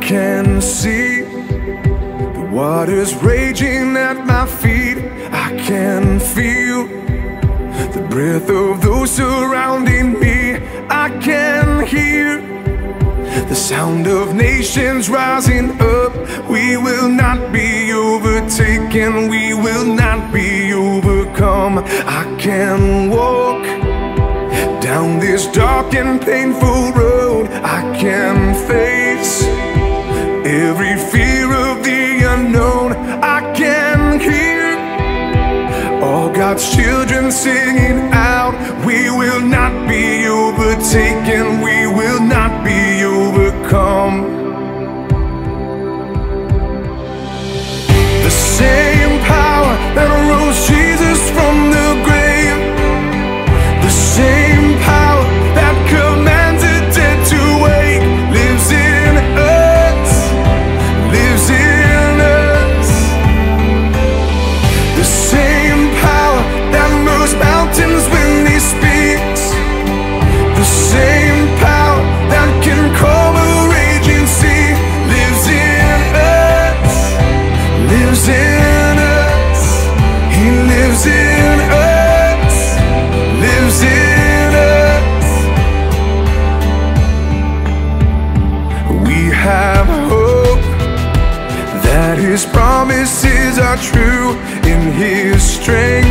can see the waters raging at my feet. I can feel the breath of those surrounding me. I can hear the sound of nations rising up. We will not be overtaken, we will not be overcome. I can walk down this dark and painful road. God's children singing out. We will not be overtaken, we will not his promises are true in his strength.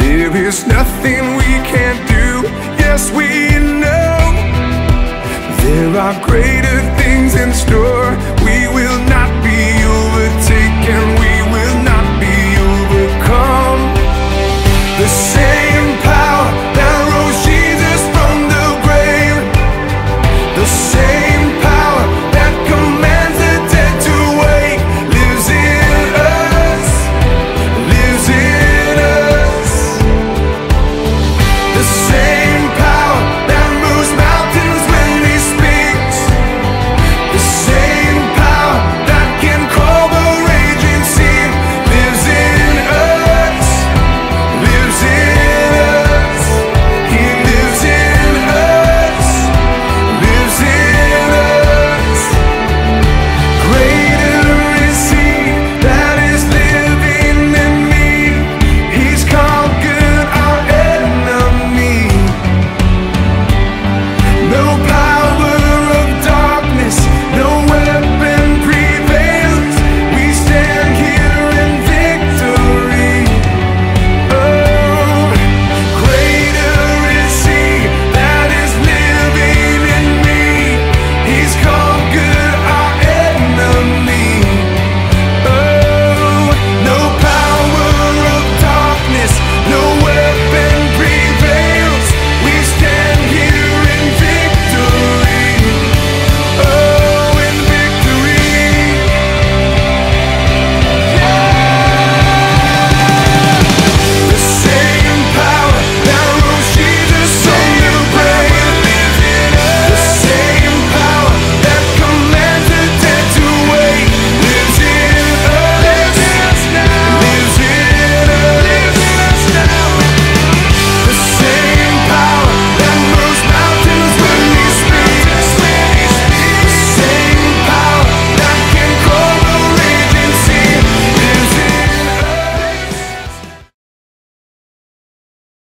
There is nothing we can't do. Yes, we know there are greater things in store. We will not